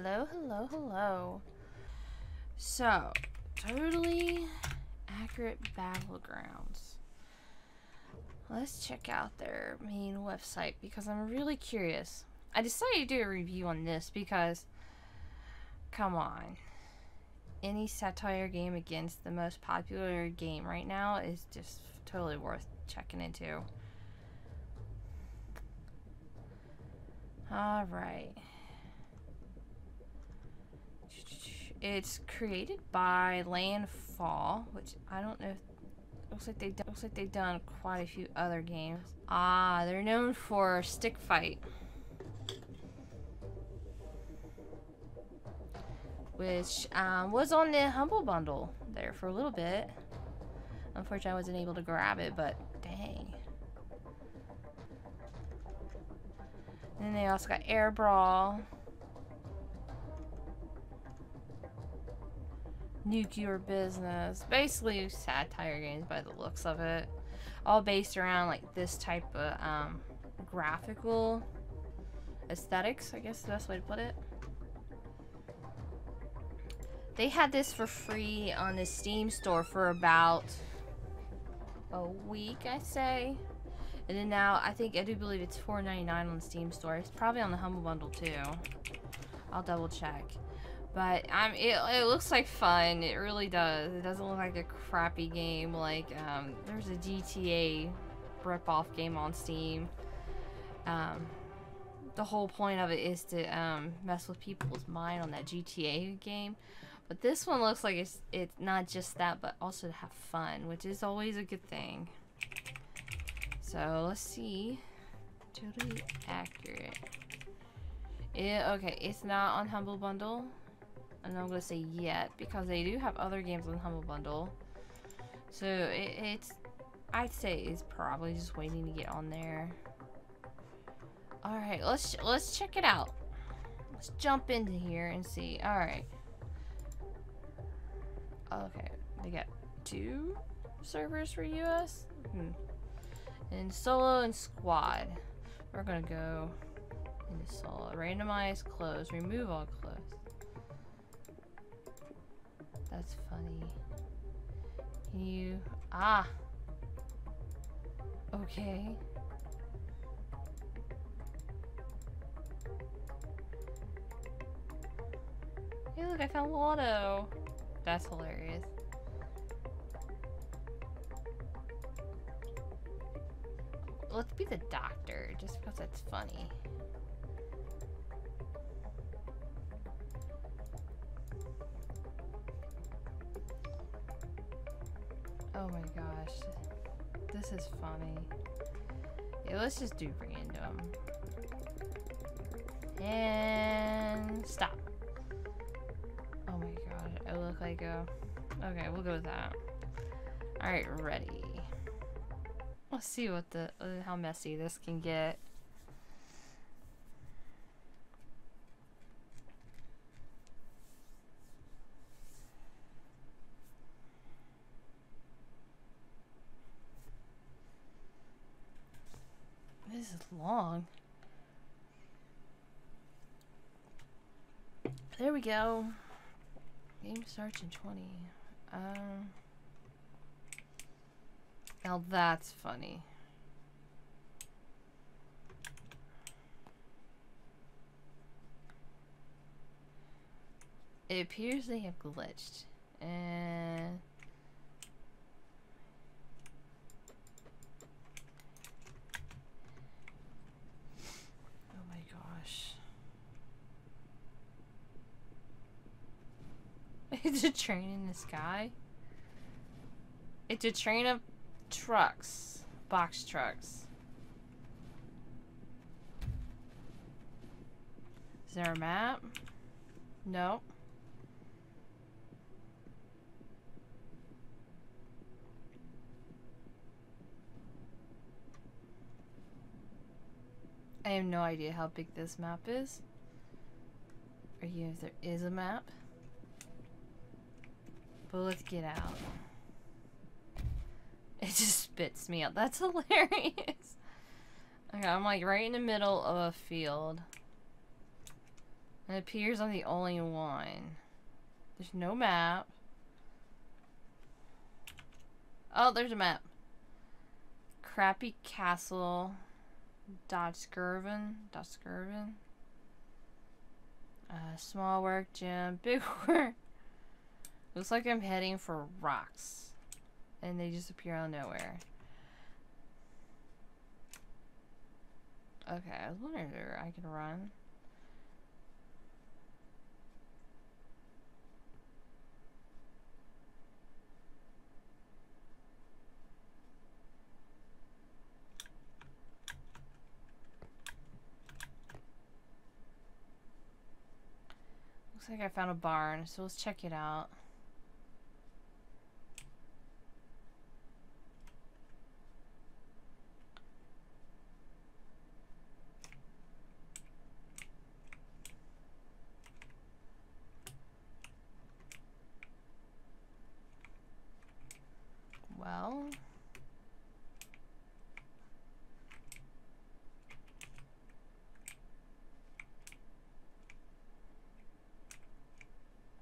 Hello, hello, hello. So, totally accurate battlegrounds. Let's check out their main website because I'm really curious. I decided to do a review on this because, come on, any satire game against the most popular game right now is just totally worth checking into. Alright. It's created by Landfall, which I don't know. Looks like they looks like they've done quite a few other games. Ah, they're known for Stick Fight, which um, was on the Humble Bundle there for a little bit. Unfortunately, I wasn't able to grab it, but dang. And then they also got Airbrawl. Nuclear Business. Basically satire games by the looks of it. All based around like this type of um, graphical aesthetics, I guess the best way to put it. They had this for free on the Steam store for about a week, I say. And then now, I think, I do believe it's $4.99 on the Steam store. It's probably on the Humble Bundle, too. I'll double check. But um, it, it looks like fun. It really does. It doesn't look like a crappy game. Like, um, there's a GTA rip-off game on Steam. Um, the whole point of it is to um, mess with people's mind on that GTA game. But this one looks like it's, it's not just that, but also to have fun, which is always a good thing. So let's see. Totally accurate. It, okay, it's not on Humble Bundle. And I'm not gonna say yet because they do have other games on Humble Bundle. So it, it's, I'd say it's probably just waiting to get on there. All right, let's let's check it out. Let's jump into here and see. All right. Okay, they got two servers for US. Hmm. And solo and squad. We're gonna go into solo. Randomize close. Remove all close. That's funny. Can you... Ah! Okay. Hey look, I found Waldo! That's hilarious. let's be the doctor, just because it's funny. Oh my gosh. This is funny. Yeah, let's just do random. And stop. Oh my god, I look like a... Okay, we'll go with that. Alright, ready. Let's see what the uh, how messy this can get. This is long. There we go. Game starts in 20. Um... Now that's funny. It appears they have glitched. And... Oh my gosh. It's a train in the sky? It's a train of trucks. Box trucks. Is there a map? No. I have no idea how big this map is. Or even if there is a map. But let's get out. It just spits me out. That's hilarious. Okay, I'm like right in the middle of a field. It appears I'm the only one. There's no map. Oh, there's a map. Crappy Castle. Dodge Skirvin. Dodge Skirvin. Uh, small work gym. Big work. Looks like I'm heading for rocks. And they just appear out of nowhere. Okay, I was wondering if I can run. Looks like I found a barn, so let's check it out. Well...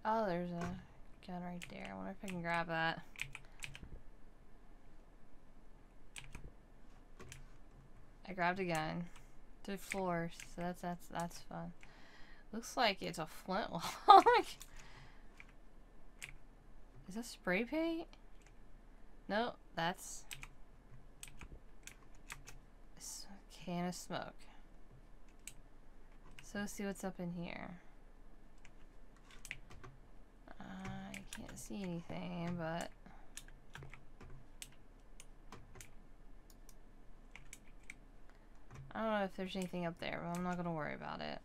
Oh, there's a gun right there. I wonder if I can grab that. I grabbed a gun. Two floors, so that's that's that's fun. Looks like it's a flintlock. Oh is that spray paint? No, that's a can of smoke. So let's see what's up in here. I can't see anything, but... I don't know if there's anything up there, but I'm not going to worry about it.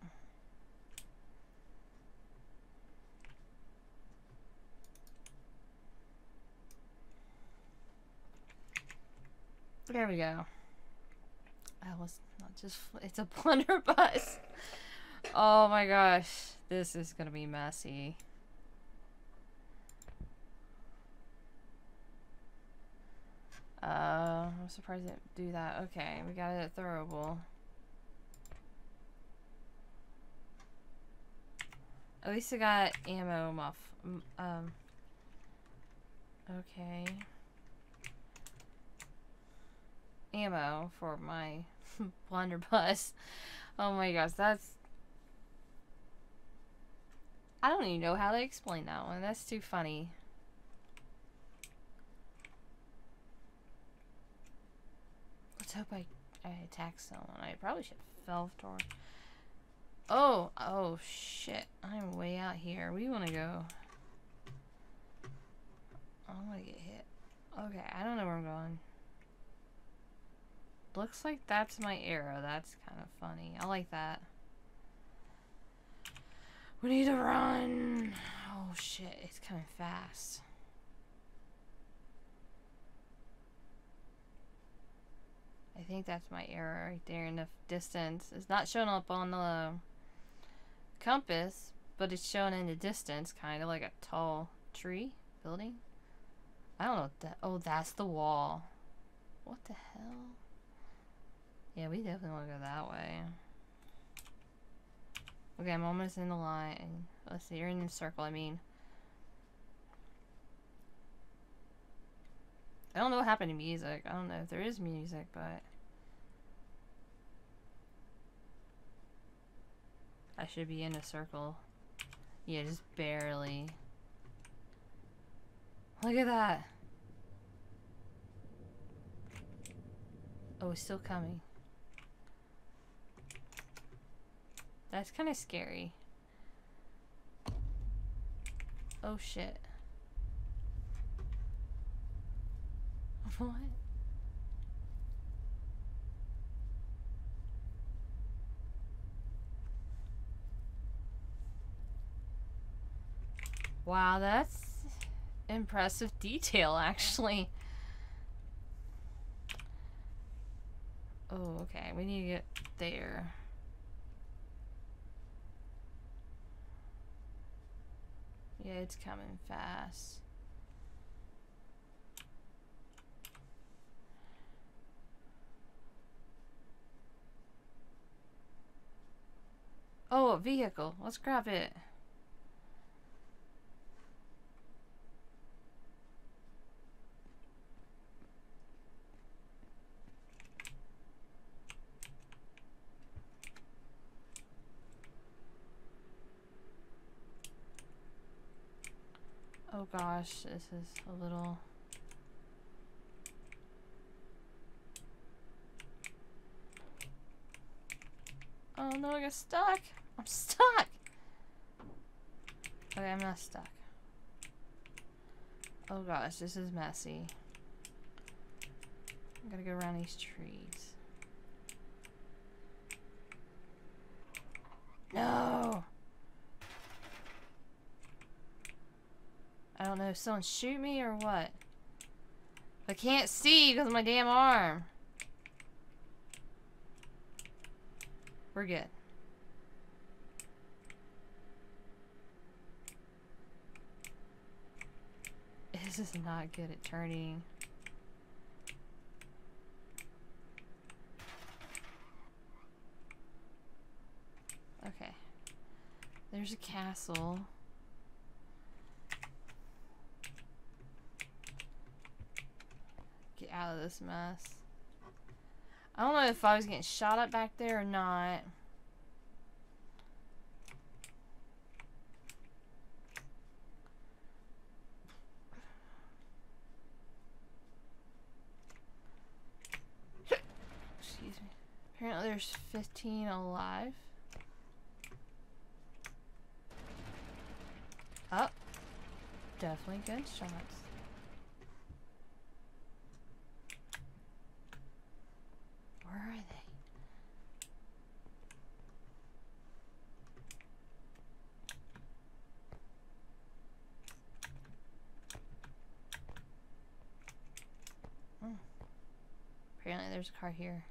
There we go. I was not just, it's a blunderbuss. oh my gosh, this is going to be messy. Uh, I'm surprised it didn't do that. Okay, we got it at throwable. At least I got ammo muff. Um. Okay. Ammo for my blunderbuss. Oh my gosh, that's... I don't even know how to explain that one. That's too funny. Let's hope I, I attack someone. I probably should toward. Oh, oh shit. I'm way out here. We want to go. I'm gonna get hit. Okay, I don't know where I'm going. Looks like that's my arrow. That's kind of funny. I like that. We need to run. Oh shit, it's coming fast. I think that's my arrow right there in the distance. It's not showing up on the compass, but it's shown in the distance, kind of like a tall tree building. I don't know that. Oh, that's the wall. What the hell? Yeah, we definitely want to go that way. Okay, I'm almost in the line. Let's see, you're in the circle, I mean. I don't know what happened to music. I don't know if there is music, but... I should be in a circle. Yeah, just barely. Look at that! Oh, it's still coming. That's kind of scary. Oh shit. What? Wow, that's impressive detail, actually. Oh, okay. We need to get there. Yeah, it's coming fast. Oh, a vehicle. Let's grab it. Oh gosh, this is a little... Oh no, I got stuck! I'm stuck! Okay, I'm not stuck. Oh gosh, this is messy. I gotta go around these trees. No! I don't know if someone shoot me or what. I can't see because of my damn arm. We're good. This is not good at turning. Okay. There's a castle. Get out of this mess. I don't know if I was getting shot at back there or not. Excuse me. Apparently there's 15 alive. Oh. Definitely gunshots. Where are they? Hmm. Apparently there's a car here.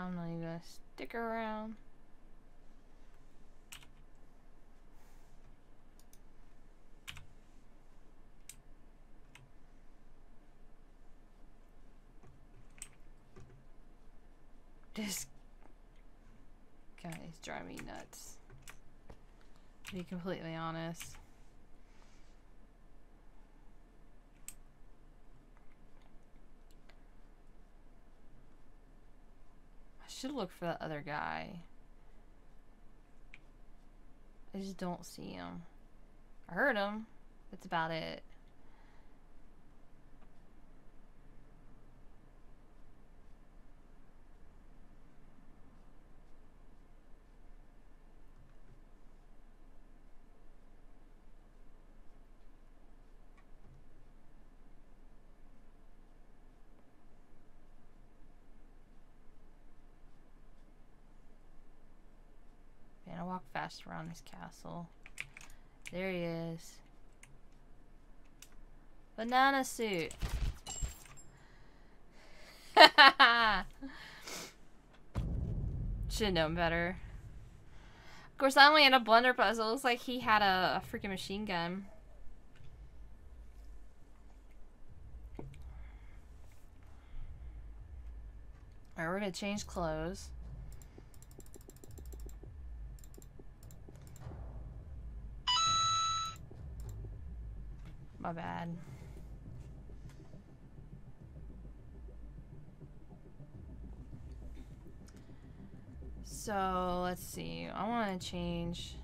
I'm not even gonna stick around. This guy is driving me nuts. To be completely honest. Should look for that other guy. I just don't see him. I heard him. That's about it. Man, I walk around this castle. There he is. Banana suit. Should have known better. Of course, I only had a blunderbuss. It looks like he had a, a freaking machine gun. Alright, we're gonna change clothes. My bad. So let's see. I want to change.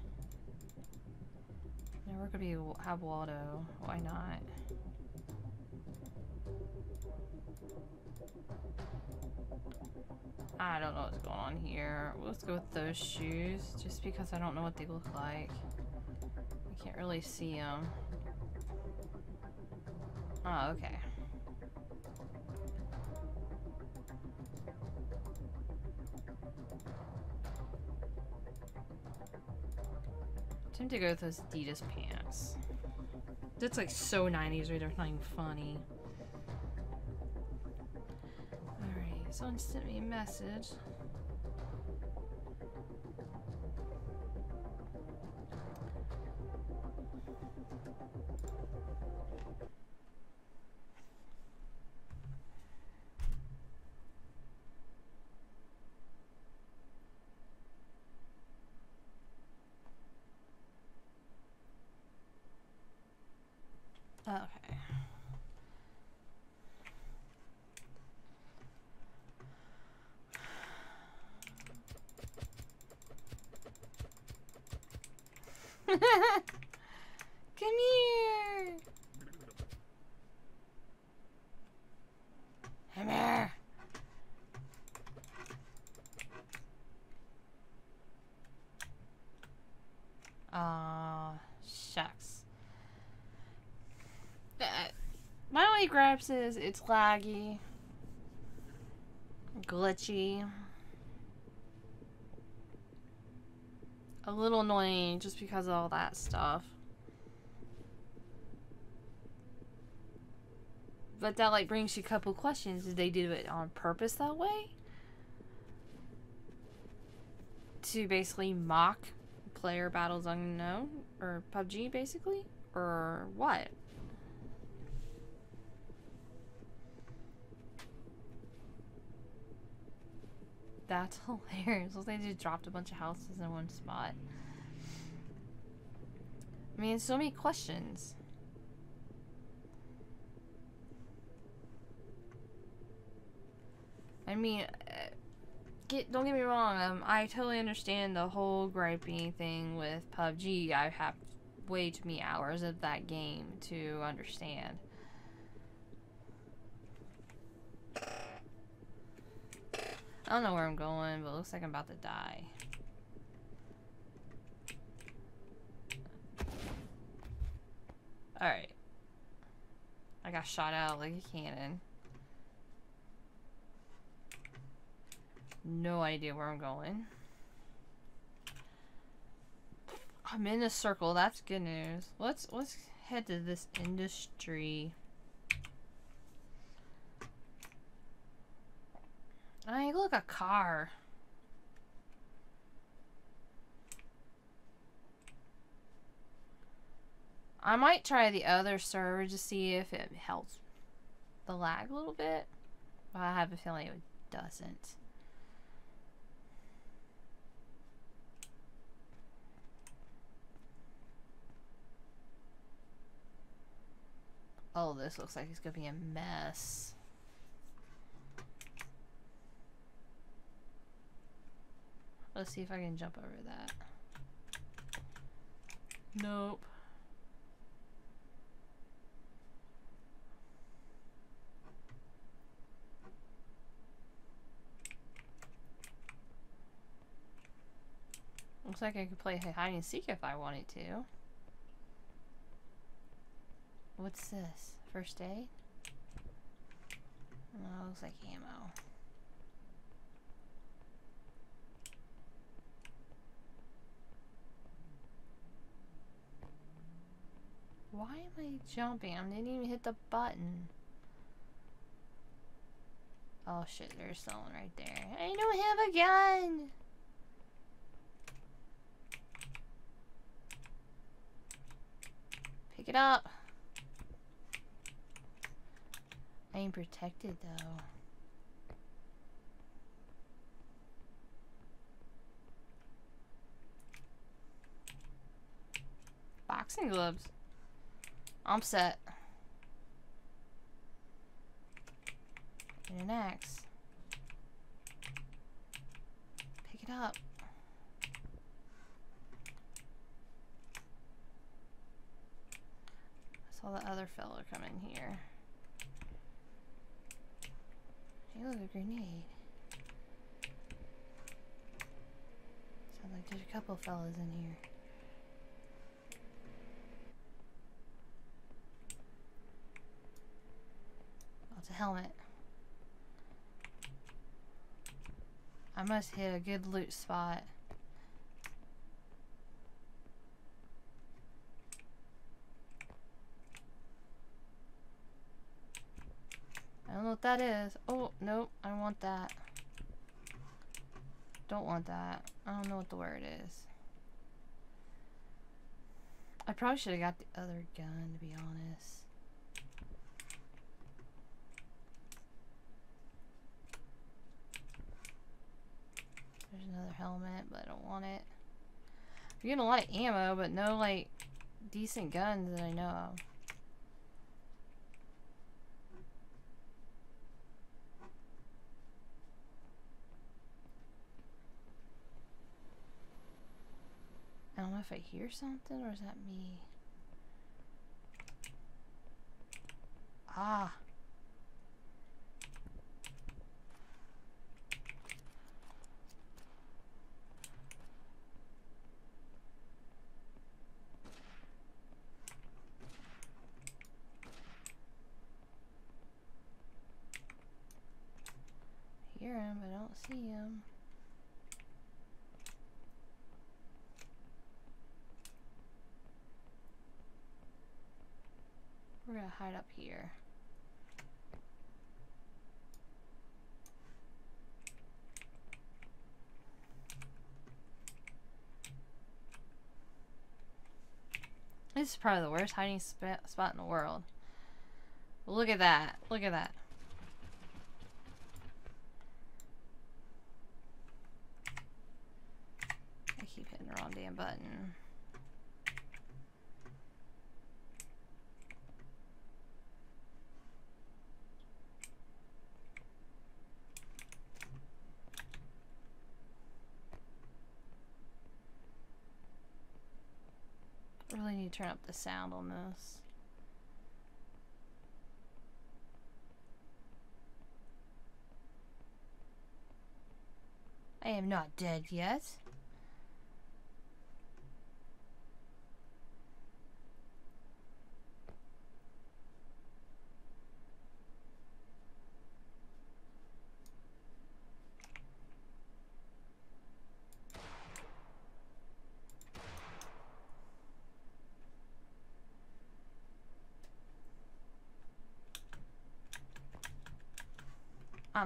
Now we're gonna be have Waldo. Why not? I don't know what's going on here. Let's go with those shoes, just because I don't know what they look like. I can't really see them. Oh, okay. Time to go with those Adidas pants. That's like so 90s right? There's not even funny. Alright, someone sent me a message. Come here. Come here. Aw, shucks. Uh, my only gripes is it's laggy, glitchy, little annoying just because of all that stuff. But that like brings you a couple questions. Did they do it on purpose that way? To basically mock player battles unknown or PUBG basically? Or what? That's hilarious. Looks like they just dropped a bunch of houses in one spot. I mean, so many questions. I mean, uh, get don't get me wrong. Um, I totally understand the whole griping thing with PUBG. I have way too many hours of that game to understand. I don't know where I'm going, but it looks like I'm about to die. Alright. I got shot out like a cannon. No idea where I'm going. I'm in a circle. That's good news. Let's let's head to this industry. I look a car. I might try the other server to see if it helps the lag a little bit. But I have a feeling it doesn't. Oh, this looks like it's gonna be a mess. Let's see if I can jump over that. Nope. Looks like I could play hide and seek if I wanted to. What's this? First aid? Oh, looks like ammo. Why am I jumping? I didn't even hit the button. Oh shit, there's someone right there. I don't have a gun! Pick it up. I ain't protected though. Boxing gloves. I'm set. And an axe. Pick it up. I saw the other fella come in here. Hey, look, a grenade. Sounds like there's a couple fellas in here. A helmet. I must hit a good loot spot. I don't know what that is. Oh, nope, I want that. Don't want that. I don't know what the word is. I probably should have got the other gun, to be honest. There's another helmet, but I don't want it. I'm getting a lot of ammo, but no, like, decent guns that I know of. I don't know if I hear something, or is that me? Ah! Him, I don't see him. We're gonna hide up here. This is probably the worst hiding sp spot in the world. Look at that. Look at that. I keep hitting the wrong damn button. really need to turn up the sound on this. I am not dead yet.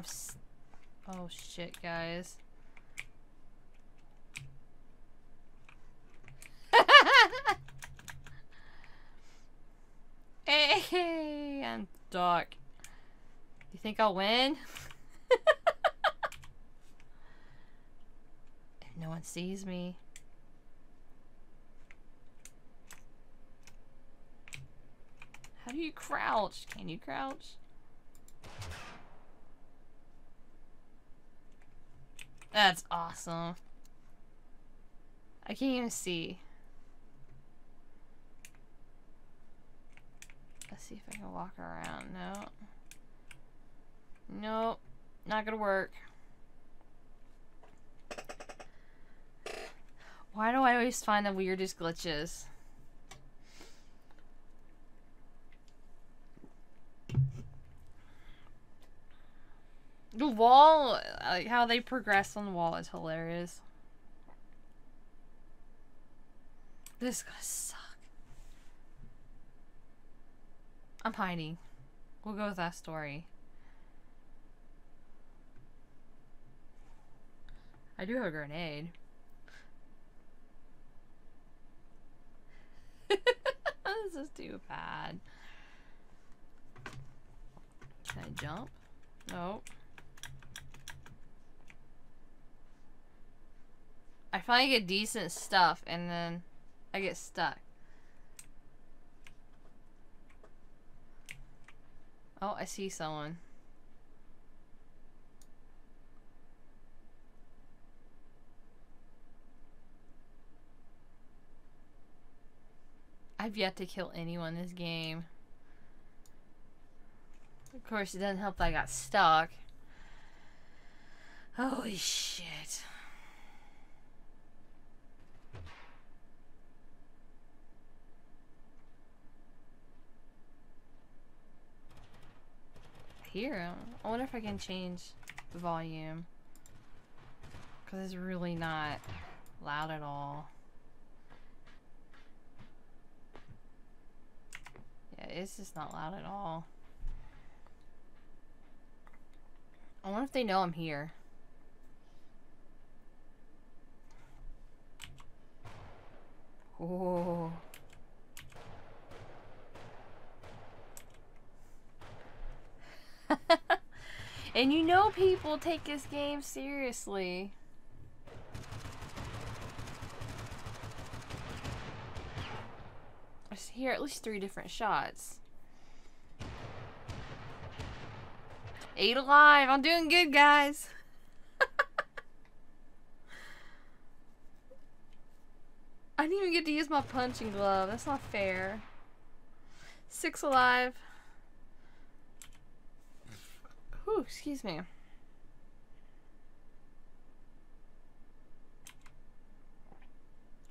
I'm oh shit, guys. hey, I'm Doc. You think I'll win? if no one sees me. How do you crouch? Can you crouch? That's awesome. I can't even see. Let's see if I can walk around. No. Nope. Not gonna work. Why do I always find the weirdest glitches? The wall, like how they progress on the wall is hilarious. This is gonna suck. I'm hiding. We'll go with that story. I do have a grenade. this is too bad. Can I jump? Nope. I finally get decent stuff and then I get stuck. Oh, I see someone. I've yet to kill anyone this game. Of course, it doesn't help that I got stuck. Holy shit. Here, I wonder if I can change the volume. Because it's really not loud at all. Yeah, it's just not loud at all. I wonder if they know I'm here. Oh. and you know people take this game seriously. I hear at least three different shots. Eight alive. I'm doing good, guys. I didn't even get to use my punching glove. That's not fair. Six alive. Whew, excuse me.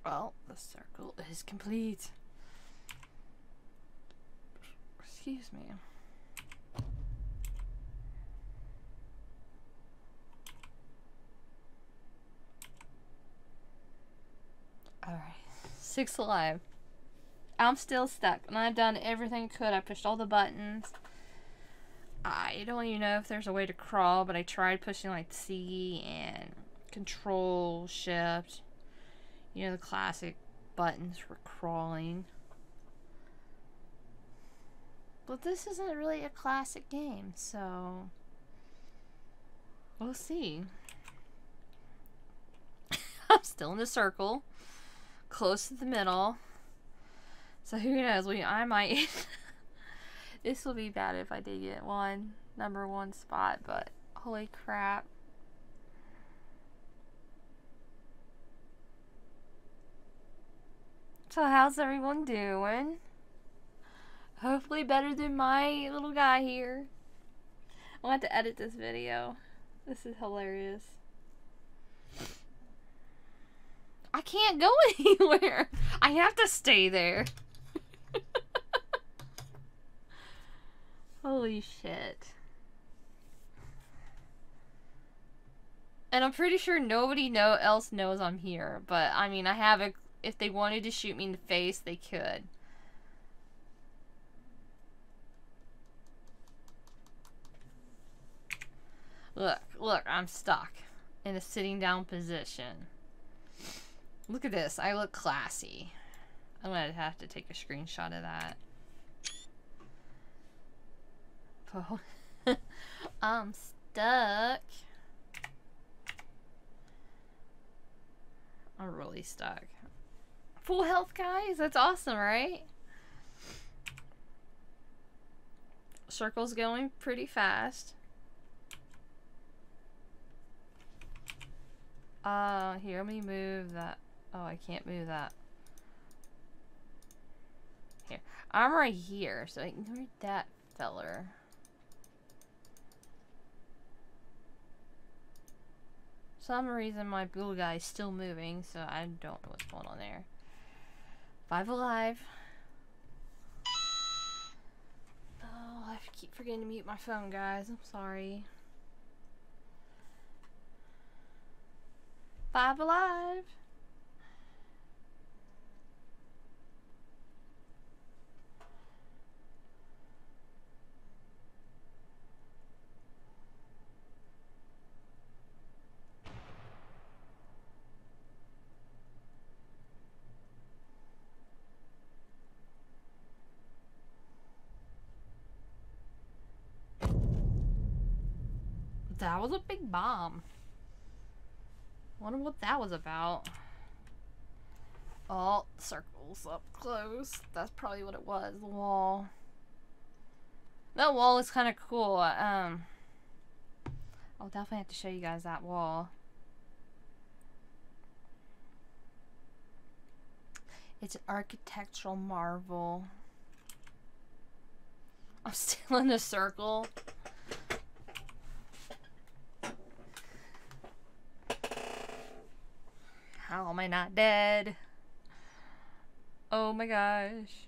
Well, the circle is complete. Excuse me. Alright. Six alive. I'm still stuck. And I've done everything I could. I pushed all the buttons. I don't even know if there's a way to crawl, but I tried pushing like C and control shift. You know, the classic buttons for crawling. But this isn't really a classic game, so we'll see. I'm still in the circle, close to the middle. So who knows? We I might. this will be bad if I did get one number one spot, but holy crap! So how's everyone doing? Hopefully better than my little guy here. I'll have to edit this video. This is hilarious. I can't go anywhere. I have to stay there. Holy shit. And I'm pretty sure nobody know else knows I'm here. But, I mean, I have a... If they wanted to shoot me in the face, they could. Look, look, I'm stuck in a sitting down position. Look at this. I look classy. I'm going to have to take a screenshot of that. Oh. I'm stuck. I'm really stuck. Full health, guys? That's awesome, right? Circle's going pretty fast. Uh, here, let me move that. Oh, I can't move that. Here. I'm right here, so I can ignore that feller. Some reason my blue guy is still moving, so I don't know what's going on there. Five alive. Oh, I keep forgetting to mute my phone, guys. I'm sorry. Five alive. That was a big bomb. Wonder what that was about. Oh, circles up close. That's probably what it was. The wall. That wall is kind of cool. Um, I'll definitely have to show you guys that wall. It's an architectural marvel. I'm still in the circle. How am I not dead? Oh my gosh.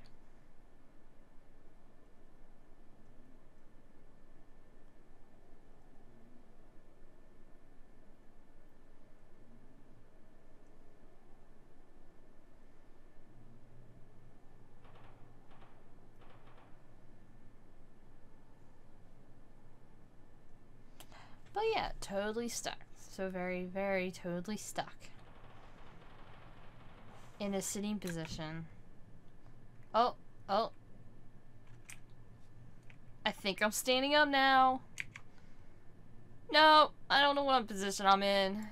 But yeah, totally stuck. So very, very totally stuck in a sitting position. Oh, oh. I think I'm standing up now. No, I don't know what position I'm in.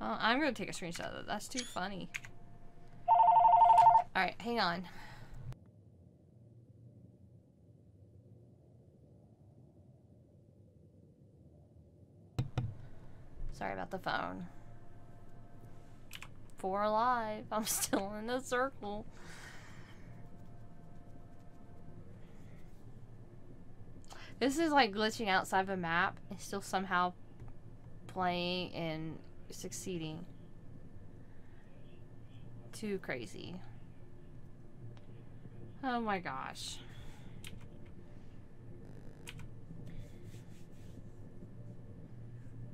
Oh, I'm gonna take a screenshot of that. That's too funny. Alright, hang on. Sorry about the phone. Four alive. I'm still in the circle. This is like glitching outside of a map and still somehow playing and succeeding. Too crazy. Oh my gosh.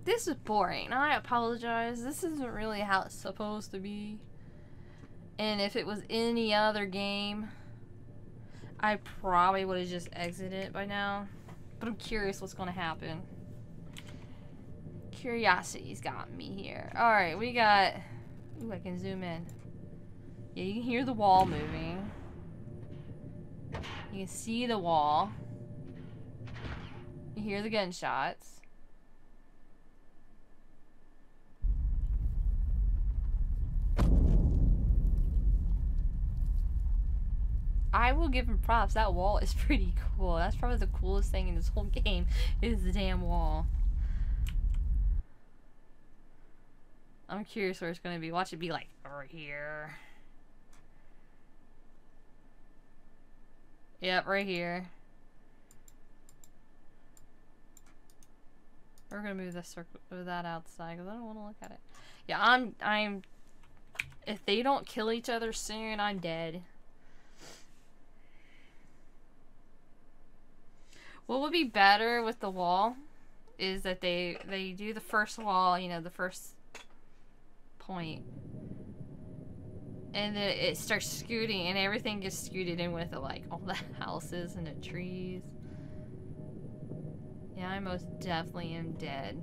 This is boring. I apologize. This isn't really how it's supposed to be. And if it was any other game, I probably would have just exited by now. But I'm curious what's going to happen. Curiosity's got me here. Alright, we got... Ooh, I can zoom in. Yeah, you can hear the wall moving. You can see the wall. You hear the gunshots. I will give him props. That wall is pretty cool. That's probably the coolest thing in this whole game is the damn wall. I'm curious where it's going to be. Watch it be like over here. Yep, right here. We're gonna move this circle, that outside because I don't want to look at it. Yeah, I'm, I'm. If they don't kill each other soon, I'm dead. What would be better with the wall is that they they do the first wall, you know, the first. And then it starts scooting and everything gets scooted in with it, like all the houses and the trees. Yeah, I most definitely am dead.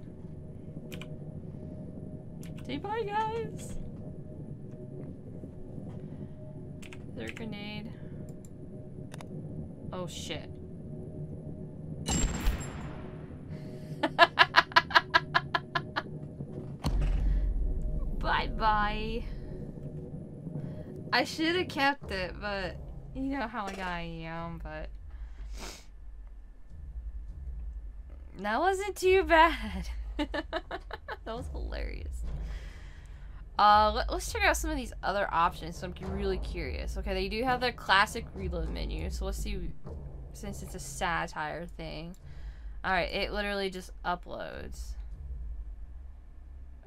Say bye, guys! Their grenade. Oh shit. Bye-bye. I should have kept it, but you know how like I am, but... That wasn't too bad. that was hilarious. Uh, let, us check out some of these other options. So I'm really curious. Okay, they do have their classic reload menu. So let's see, since it's a satire thing. Alright, it literally just uploads.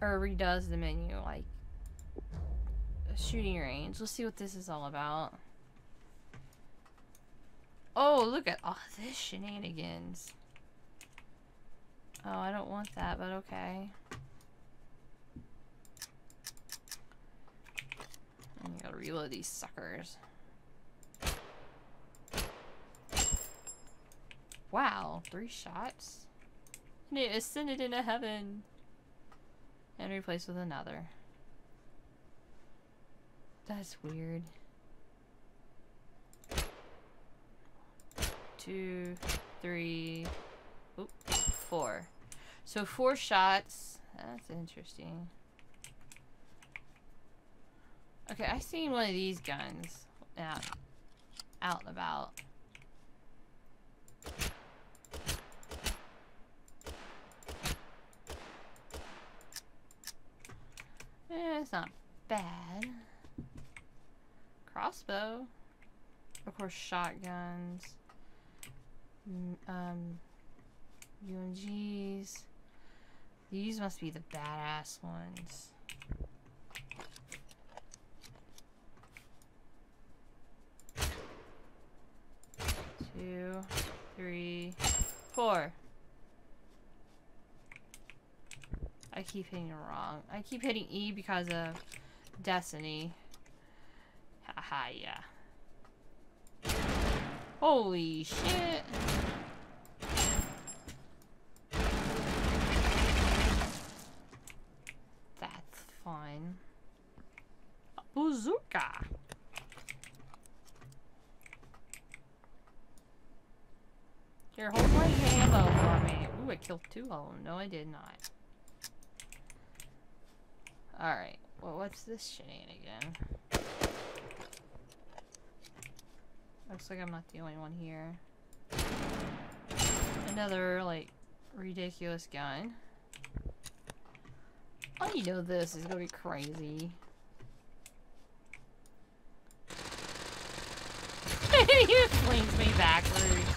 Or redoes the menu, like shooting range. Let's see what this is all about. Oh, look at all this shenanigans. Oh, I don't want that, but okay. I gotta reload these suckers. Wow, three shots? And it ascended into heaven. And replaced with another. That's weird. Two, three, oop, four. So four shots. That's interesting. Okay, I seen one of these guns out, out and about. Eh, it's not bad. Crossbow. Of course, shotguns. Um, UMGs. These must be the badass ones. Two, three, four. I keep hitting it wrong. I keep hitting E because of Destiny. Haha, yeah. Holy shit. That's fine. Bazooka. Here, hold my ammo for me. Ooh, I killed two of them. No, I did not. Alright, well what's this shenanigan? Looks like I'm not the only one here. Another, like, ridiculous gun. Oh, you know this is gonna be crazy. he flings me backwards.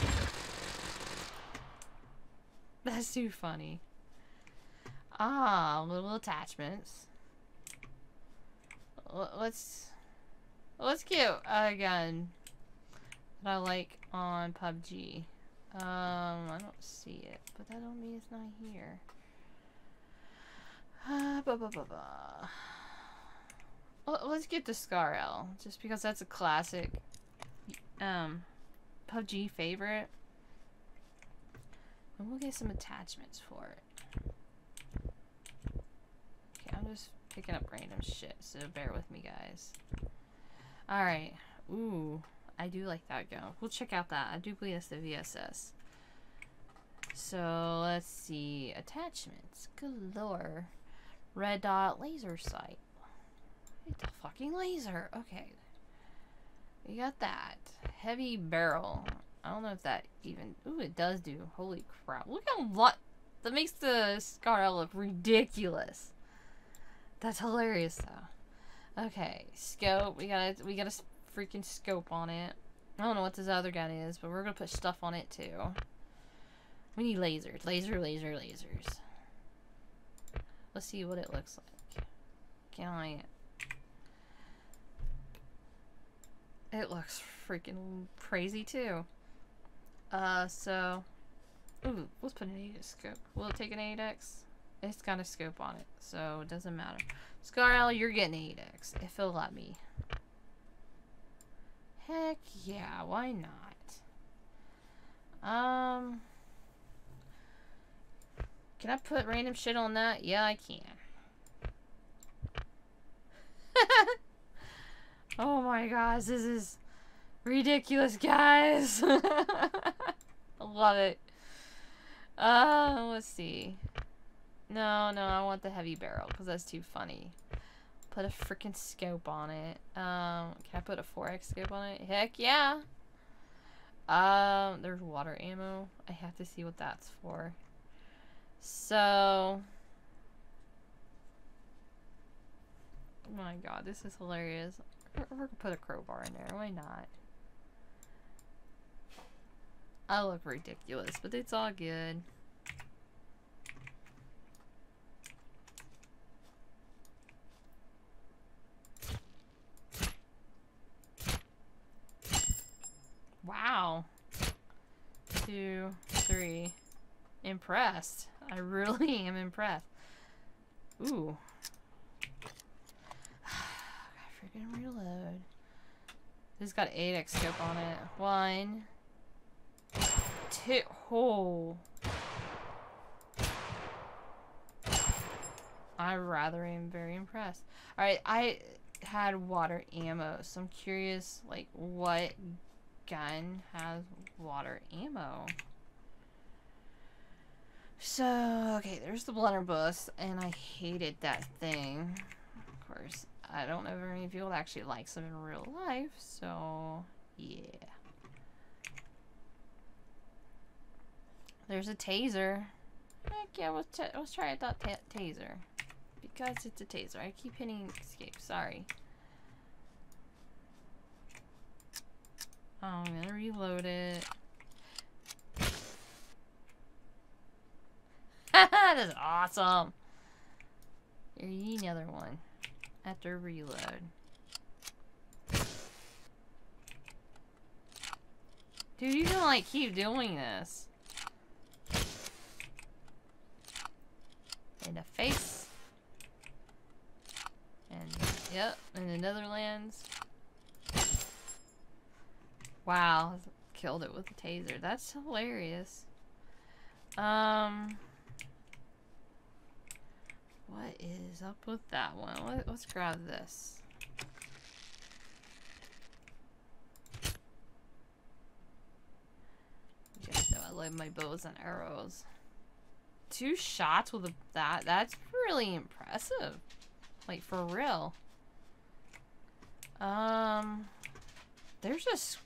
That's too funny. Ah, little attachments. Let's let's get a gun that I like on PUBG. Um, I don't see it, but that don't mean it's not here. Uh, bah, bah, bah, let's get the Scar L, just because that's a classic um, PUBG favorite. And we'll get some attachments for it. Okay, I'm just picking up random shit, so bear with me, guys. Alright. Ooh, I do like that gun. We'll check out that. I do believe that's the VSS. So, let's see. Attachments. Galore. Red dot laser sight. It's a fucking laser. Okay. We got that. Heavy barrel. I don't know if that even... Ooh, it does do. Holy crap. Look how what... That makes the Scar look ridiculous. That's hilarious, though. Okay, scope. We got a, we got a freaking scope on it. I don't know what this other gun is, but we're gonna put stuff on it too. We need lasers. Laser, laser, lasers. Let's see what it looks like. Can I... It looks freaking crazy too. Uh, so... Ooh, let's put an 8x scope. Will it take an 8x? It's got a scope on it, so it doesn't matter. Scarl, you're getting 8x, if it'll let me. Heck yeah, why not? Um... Can I put random shit on that? Yeah, I can. oh my gosh, this is ridiculous, guys. I love it. Uh, let's see. No, no, I want the heavy barrel because that's too funny. Put a freaking scope on it. Um, can I put a 4x scope on it? Heck yeah. Um, there's water ammo. I have to see what that's for. So, oh my god, this is hilarious. We're, we're gonna put a crowbar in there. Why not? I look ridiculous, but it's all good. Wow. Two, three. Impressed. I really am impressed. Ooh. I freaking reload. This got 8x scope on it. One. Two. Oh. I rather am very impressed. Alright, I had water ammo, so I'm curious, like, what gun has water ammo? So, okay, there's the blunderbuss, and I hated that thing. Of course, I don't know very many people that actually likes them in real life, so, yeah. There's a taser. Heck yeah, let's, let's try that ta taser. Because it's a taser. I keep hitting escape, sorry. Oh, I'm gonna reload it. That's awesome. Here's another one. After reload. Dude, you can like keep doing this. In the face. And yep, in the Netherlands. Wow, killed it with a taser. That's hilarious. Um what is up with that one? Let, us grab this. I love my bows and arrows. Two shots with that, that's really impressive. Like, for real. Um, there's just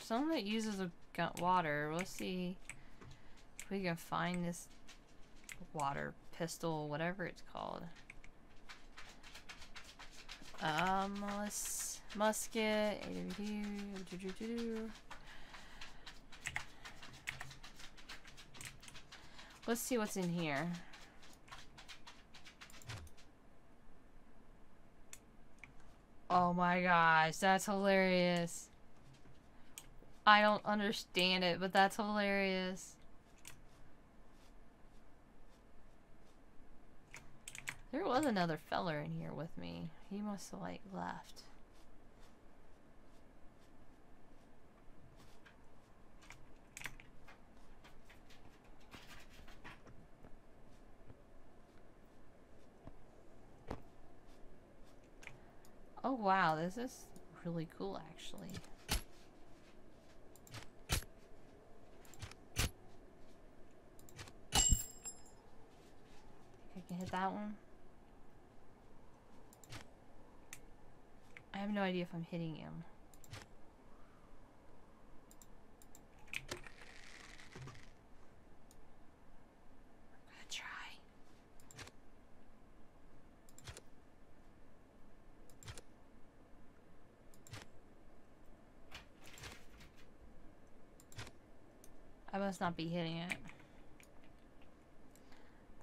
some that uses a gun water. We'll see if we can find this water pistol, whatever it's called. Um, let's musket. Let's see what's in here. Oh my gosh, that's hilarious. I don't understand it, but that's hilarious. There was another feller in here with me. He must have, like, left. Oh wow, this is really cool actually. I can hit that one. I have no idea if I'm hitting him. I must not be hitting it.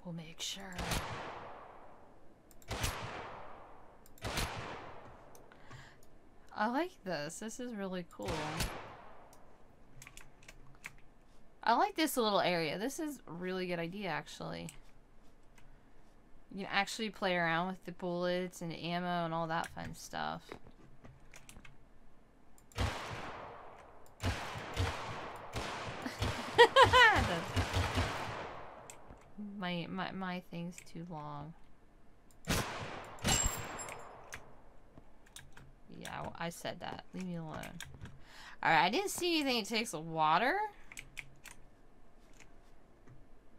We'll make sure. I like this. This is really cool. I like this little area. This is a really good idea, actually. You can actually play around with the bullets and ammo and all that fun stuff. my, my, my thing's too long. Yeah, I said that. Leave me alone. Alright, I didn't see anything that takes water.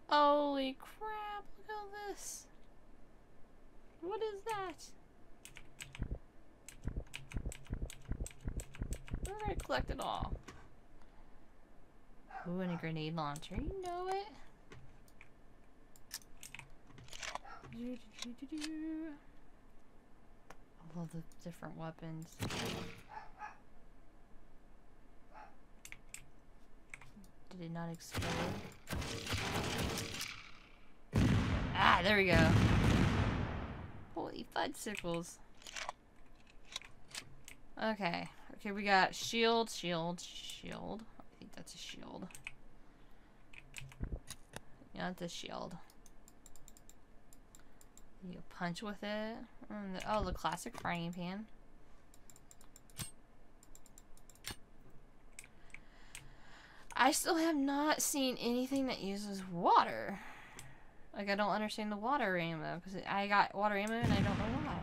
Holy crap, look at this. What is that? We're gonna collect it all. Ooh, and a grenade launcher. You know it. I love the different weapons. Did it not explode? Ah, there we go. Holy fudgesicles. Okay. Okay, we got shield, shield, shield. I think that's a shield. It's a shield. You punch with it. Mm, the, oh, the classic frying pan. I still have not seen anything that uses water. Like, I don't understand the water ammo. Because I got water ammo and I don't know why.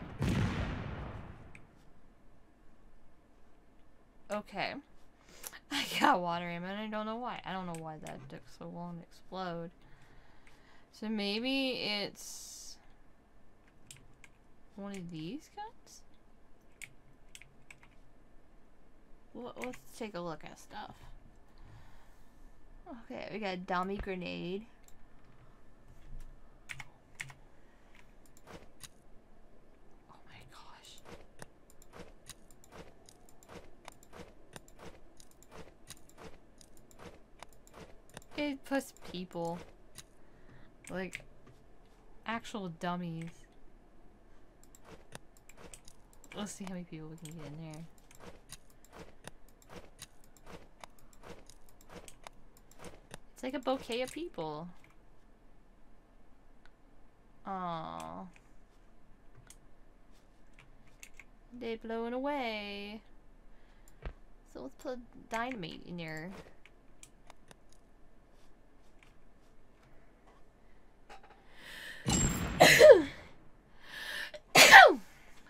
Okay. I got water ammo and I don't know why. I don't know why that took so long to explode. So maybe it's one of these guns? let's take a look at stuff. Okay, we got a dummy grenade. Oh my gosh. It puts people. Like, actual dummies. Let's see how many people we can get in there. It's like a bouquet of people. Aww. They're blowing away. So let's put dynamite in there.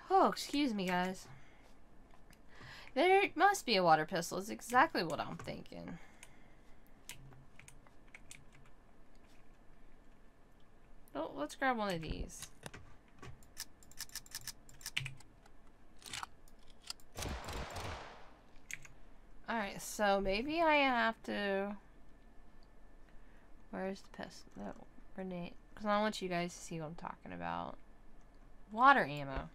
Oh, excuse me, guys. There must be a water pistol. It's exactly what I'm thinking. Oh, let's grab one of these. Alright, so maybe I have to... Where's the pistol? No, grenade. Because I want you guys to see what I'm talking about. Water ammo.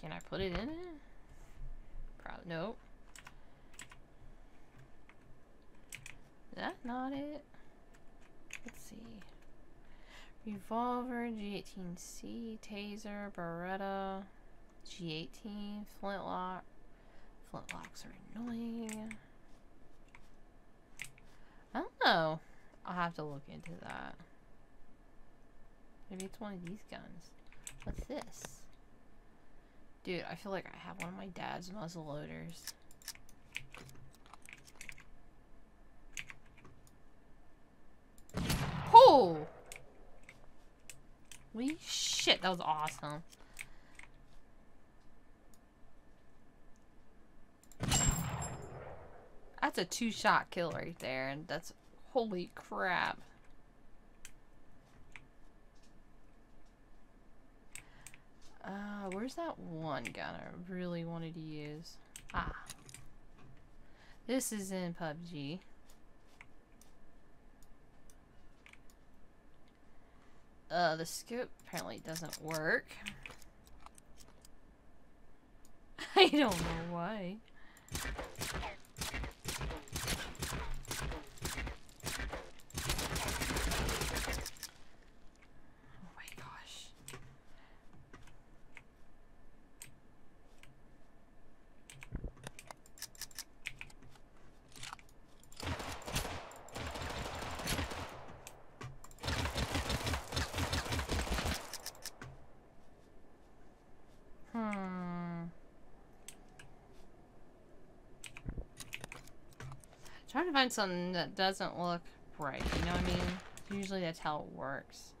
Can I put it in it? Probably, nope. That's not it. Let's see. Revolver, G18C, Taser, Beretta, G18, Flintlock. Flintlocks are annoying. I don't know. I'll have to look into that. Maybe it's one of these guns. What's this? Dude, I feel like I have one of my dad's muzzle loaders. Oh! Holy shit, that was awesome. That's a two-shot kill right there, and that's... Holy crap. Uh, where's that one gun I really wanted to use? Ah. This is in PUBG. Uh, the scope apparently doesn't work. I don't know why. trying to find something that doesn't look right, you know what I mean? Usually that's how it works.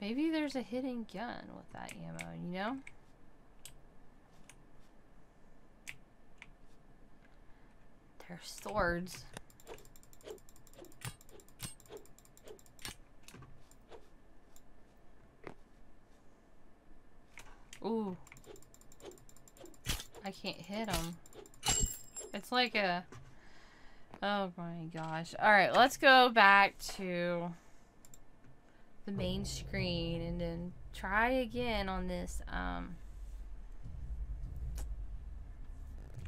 Maybe there's a hidden gun with that ammo, you know? There's swords. Ooh. I can't hit him. It's like a... Oh my gosh. Alright, let's go back to the main screen and then try again on this um,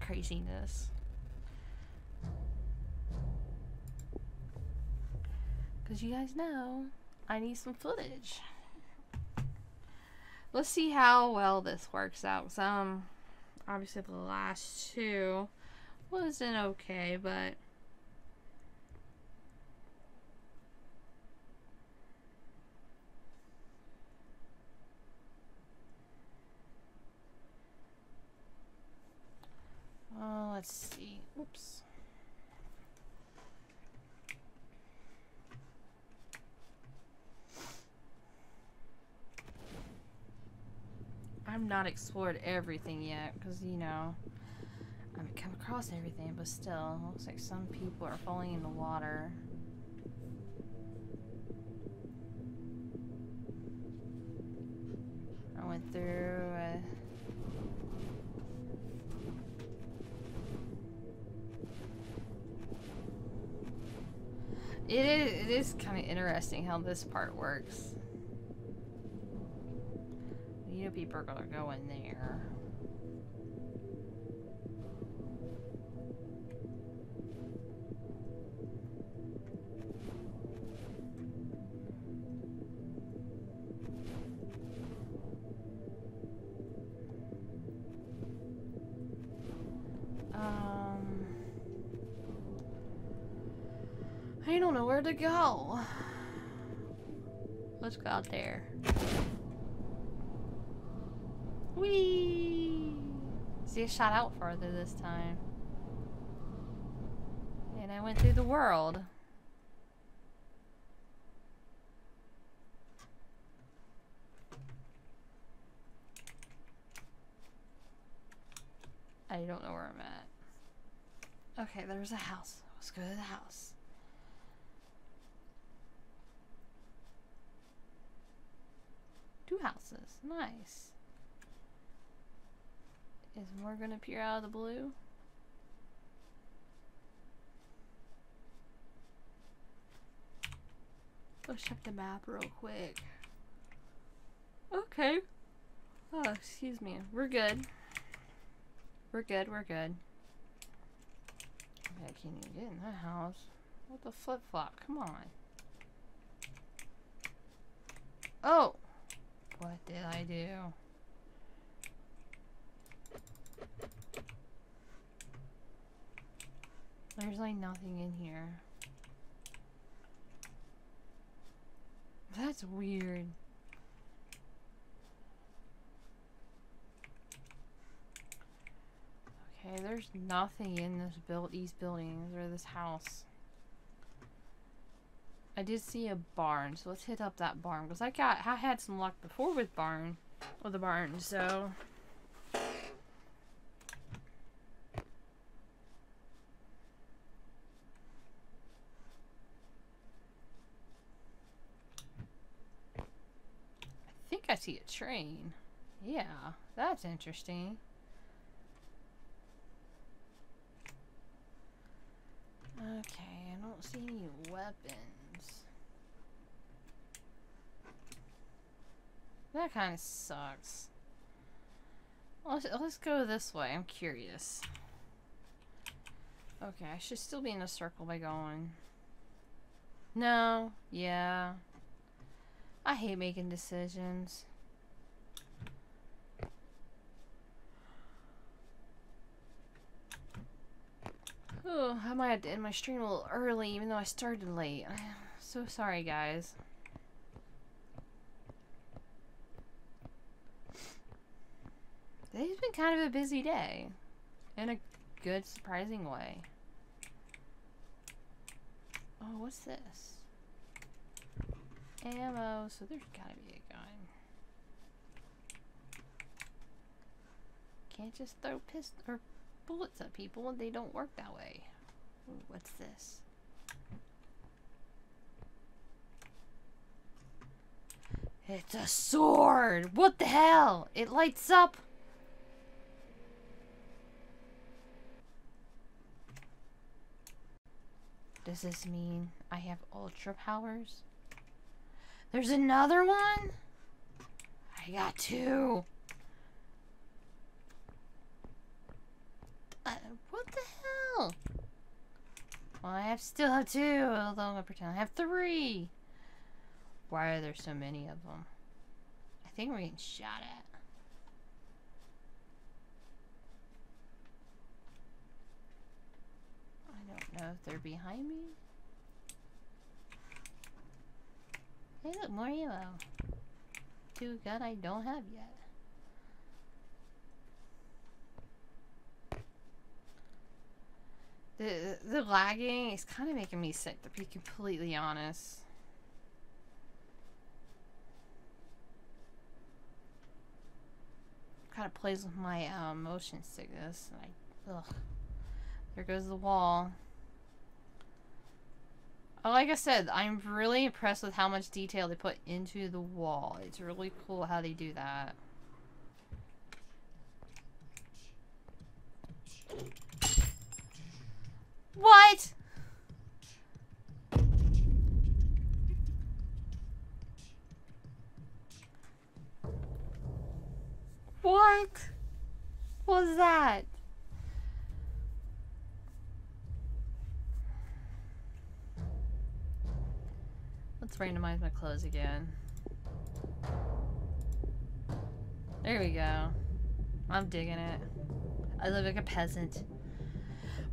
craziness. Because you guys know I need some footage let's see how well this works out. um, obviously the last two wasn't okay, but Oh, let's see. Oops. I've not explored everything yet because, you know, I haven't come across everything, but still, looks like some people are falling in the water. I went through uh, It is, it is kind of interesting how this part works. You know people are gonna go in there. Um, I don't know where to go. Let's go out there. Whee! See, I shot out farther this time. And I went through the world. I don't know where I'm at. Okay, there's a house. Let's go to the house. Two houses. Nice. Is more gonna appear out of the blue? Let's check the map real quick. Okay. Oh, excuse me. We're good. We're good, we're good. Okay, can't even get in the house? What the flip flop? Come on. Oh! What did I do? There's like nothing in here. That's weird. Okay, there's nothing in this build these buildings or this house. I did see a barn, so let's hit up that barn because I got I had some luck before with barn with the barn, so see a train. Yeah, that's interesting. Okay, I don't see any weapons. That kind of sucks. Let's, let's go this way. I'm curious. Okay, I should still be in a circle by going. No. Yeah. I hate making decisions. Oh, I might have to end my stream a little early, even though I started late. I'm so sorry, guys. Today's been kind of a busy day. In a good, surprising way. Oh, what's this? Ammo, so there's gotta be a gun. Can't just throw pistol or bullets at people. They don't work that way. Ooh, what's this? It's a sword! What the hell? It lights up! Does this mean I have ultra powers? There's another one? I got two. Uh, what the hell? Well, I have still have two, although I'm gonna pretend I have three. Why are there so many of them? I think we're getting shot at. I don't know if they're behind me. Hey look, more ammo. Two gun I don't have yet. The, the lagging is kind of making me sick, to be completely honest. Kind of plays with my um, motion sickness. I, ugh. There goes the wall. Oh, like I said, I'm really impressed with how much detail they put into the wall. It's really cool how they do that. What? What was that? Let's randomize my clothes again. There we go. I'm digging it. I live like a peasant.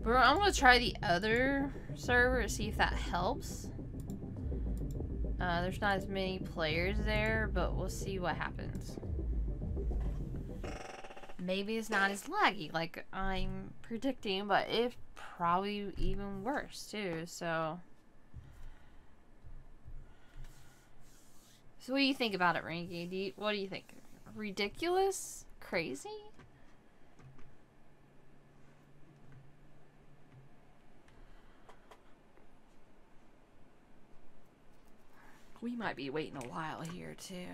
But I'm gonna try the other server to see if that helps. Uh, there's not as many players there, but we'll see what happens. Maybe it's not as laggy like I'm predicting, but it's probably even worse too, so... So what do you think about it, Ranky? Do you, what do you think? Ridiculous? Crazy? We might be waiting a while here, too.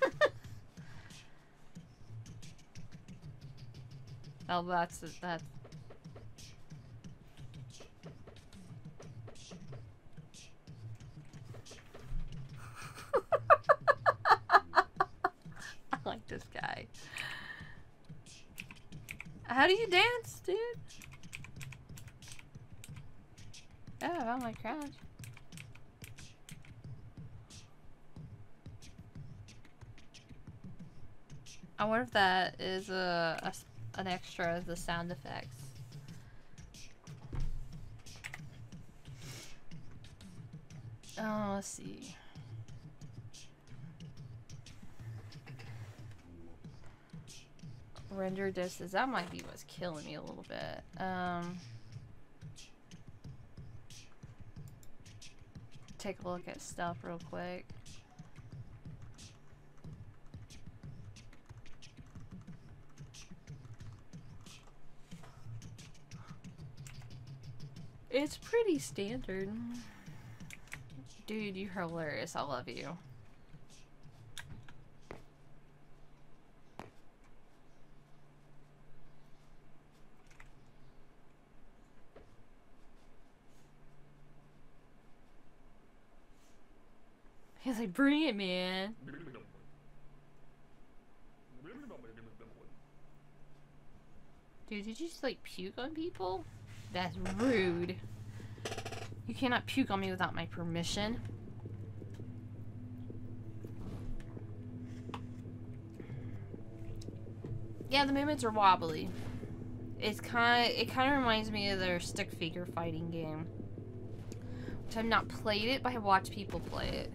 Well, that's that's Crouch. I wonder if that is a, a an extra of the sound effects. Oh, let's see. Render distance. That might be what's killing me a little bit. Um, take a look at stuff real quick. It's pretty standard. Dude, you're hilarious. I love you. Bring it, man. Dude, did you just like puke on people? That's rude. You cannot puke on me without my permission. Yeah, the movements are wobbly. It's kind it kind of reminds me of their stick figure fighting game. Which I've not played it, but I watched people play it.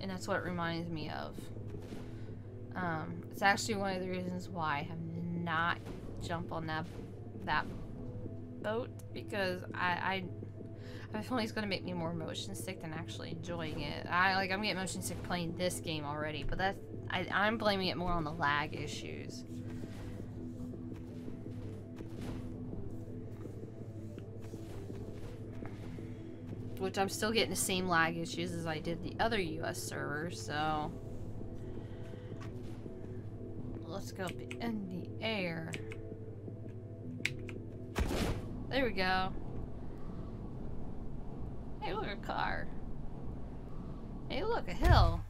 And that's what it reminds me of. Um, it's actually one of the reasons why I have not jumped on that that boat because I, I I feel like it's gonna make me more motion sick than actually enjoying it. I like I'm getting motion sick playing this game already, but that's I, I'm blaming it more on the lag issues. Which I'm still getting the same lag issues as I did the other US server, so let's go up in the air. There we go. Hey, look, a car. Hey, look, a hill.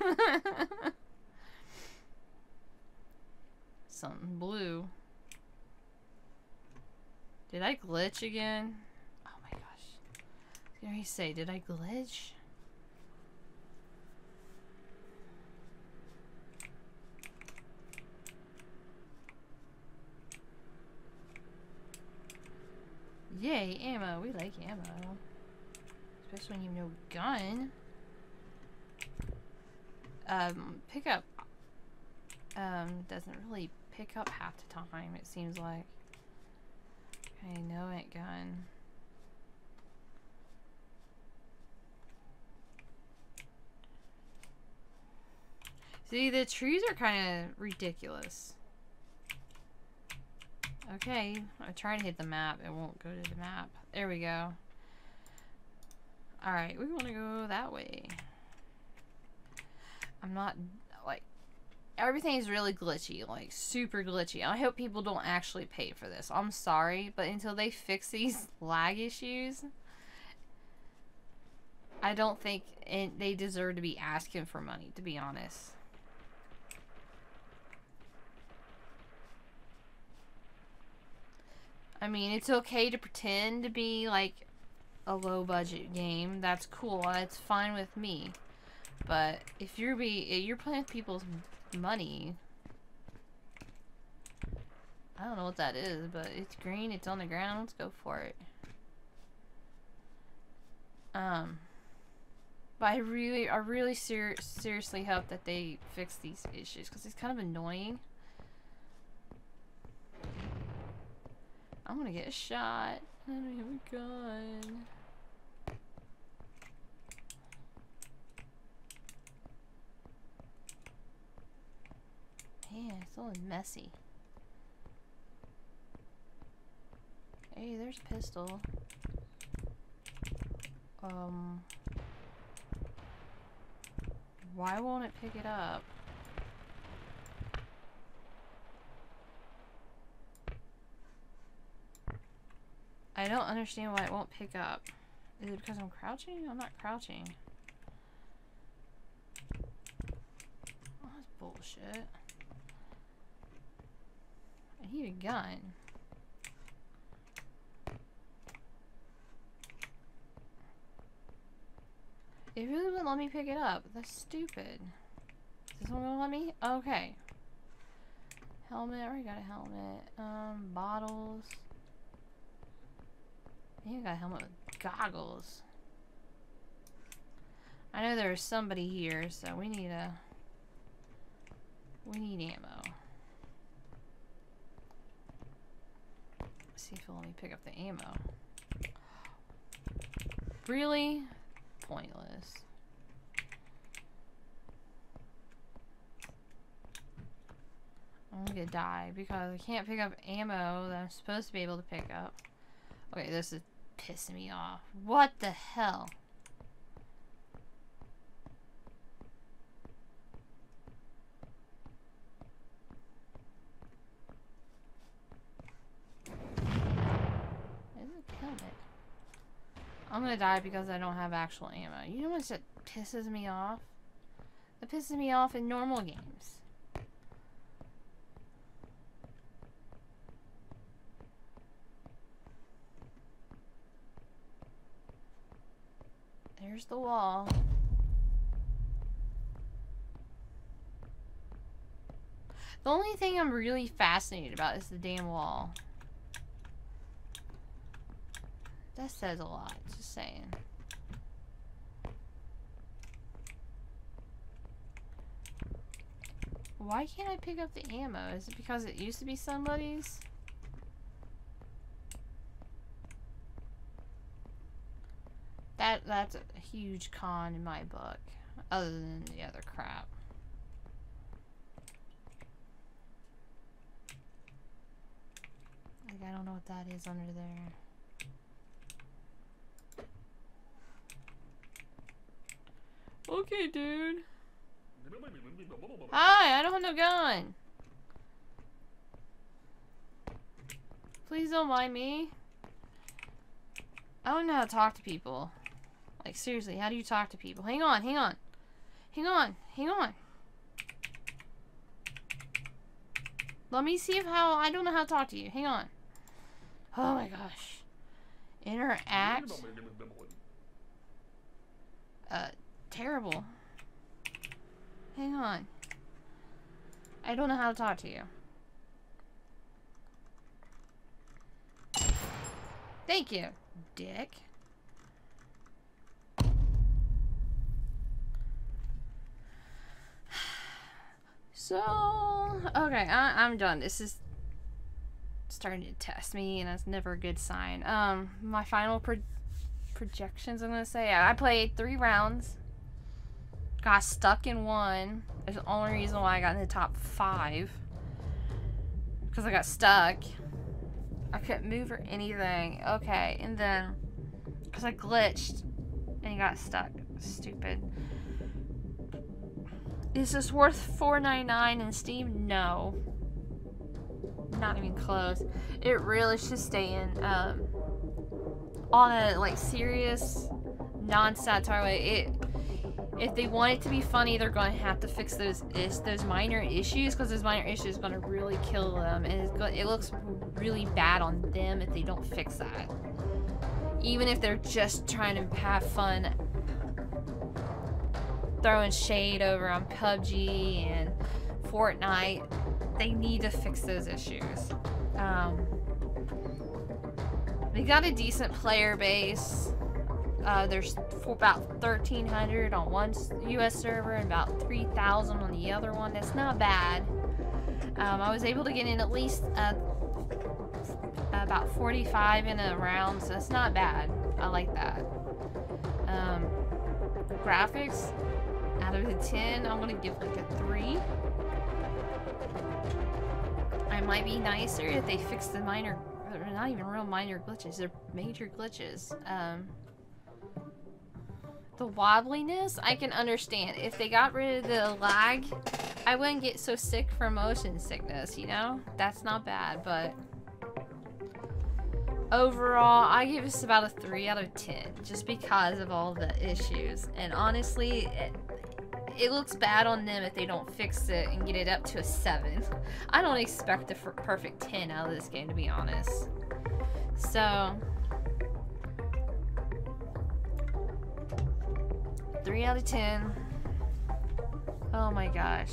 Something blue. Did I glitch again? Gosh. I say, did I glitch? Yay, ammo. We like ammo. Especially when you know gun. Um, pickup um, doesn't really pick up half the time, it seems like. I know it gun. See, the trees are kind of ridiculous. Okay, I'm trying to hit the map. It won't go to the map. There we go. Alright, we want to go that way. I'm not, like, everything's really glitchy. Like, super glitchy. I hope people don't actually pay for this. I'm sorry, but until they fix these lag issues, I don't think it, they deserve to be asking for money, to be honest. I mean, it's okay to pretend to be like a low budget game. That's cool. That's fine with me. But if you're be if you're playing with people's money, I don't know what that is, but it's green. It's on the ground. Let's go for it. Um, but I really, I really ser seriously hope that they fix these issues because it's kind of annoying. I'm gonna get a shot. I don't have a gun. Man, it's all messy. Hey, there's a pistol. Um, why won't it pick it up? I don't understand why it won't pick up. Is it because I'm crouching? I'm not crouching. Oh, that's bullshit. I need a gun. It really wouldn't let me pick it up. That's stupid. Is this one gonna let me? Okay. Helmet, I already got a helmet. Um, bottles. I got a helmet with goggles. I know there's somebody here, so we need a... We need ammo. Let's see if it'll let me pick up the ammo. Really? Pointless. I'm gonna die because I can't pick up ammo that I'm supposed to be able to pick up. Okay, this is pissing me off. What the hell? I'm gonna die because I don't have actual ammo. You know what pisses me off? That pisses me off in normal games. There's the wall. The only thing I'm really fascinated about is the damn wall. That says a lot, just saying. Why can't I pick up the ammo? Is it because it used to be somebody's? That that's a huge con in my book, other than the other crap. Like I don't know what that is under there. Okay, dude. Hi, I don't have no gun. Please don't mind me. I don't know how to talk to people. Like, seriously, how do you talk to people? Hang on, hang on. Hang on, hang on. Let me see if how... I don't know how to talk to you. Hang on. Oh my gosh. Interact. Uh, terrible. Hang on. I don't know how to talk to you. Thank you, dick. So, okay, I, I'm done. This is starting to test me, and that's never a good sign. Um, my final pro projections, I'm gonna say, I played three rounds got stuck in one. That's the only reason why I got in the top five. Because I got stuck. I couldn't move or anything. Okay, and then... Because I glitched. And got stuck. Stupid. Is this worth $4.99 in Steam? No. Not even close. It really should stay in, um, on a, like, serious, non-satire way. It if they want it to be funny, they're going to have to fix those is those minor issues because those minor issues going to really kill them, and it looks really bad on them if they don't fix that. Even if they're just trying to have fun, throwing shade over on PUBG and Fortnite, they need to fix those issues. Um, they got a decent player base. Uh, there's about 1,300 on one U.S. server and about 3,000 on the other one. That's not bad. Um, I was able to get in at least about 45 in a round, so that's not bad. I like that. Um, graphics, out of the 10, I'm going to give like a 3. I might be nicer if they fix the minor, not even real minor glitches, they're major glitches. Um, the wobbliness, I can understand. If they got rid of the lag, I wouldn't get so sick from motion sickness, you know? That's not bad, but... overall, I give this about a 3 out of 10, just because of all the issues. And honestly, it, it looks bad on them if they don't fix it and get it up to a 7. I don't expect a perfect 10 out of this game, to be honest. So... 3 out of 10. Oh my gosh.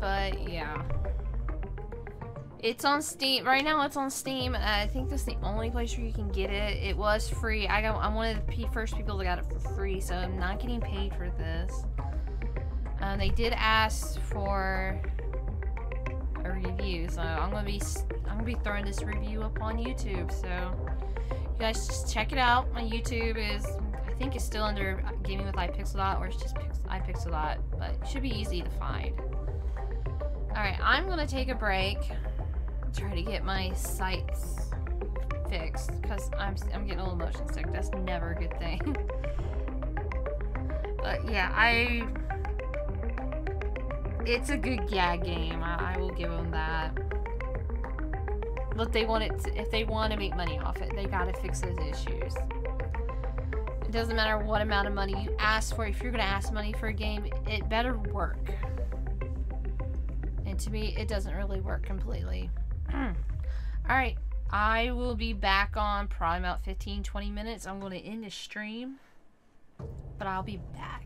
But yeah. It's on Steam. Right now it's on Steam. I think that's the only place where you can get it. It was free. I got, I'm one of the first people that got it for free, so I'm not getting paid for this. Um, they did ask for a review, so I'm gonna be I'm gonna be throwing this review up on YouTube. So you guys just check it out. My YouTube is I think it's still under Gaming with iPixelDot, or it's just iPixelDot, but it should be easy to find. Alright, I'm gonna take a break. Try to get my sights fixed. Because I'm, I'm getting a little motion sick. That's never a good thing. but yeah, I... It's a good gag game. I, I will give them that. But they want it to, if they want to make money off it, they gotta fix those issues. It doesn't matter what amount of money you ask for. If you're gonna ask money for a game, it better work And to me, it doesn't really work completely. Hmm. Alright, I will be back on probably about 15-20 minutes. I'm going to end the stream, but I'll be back.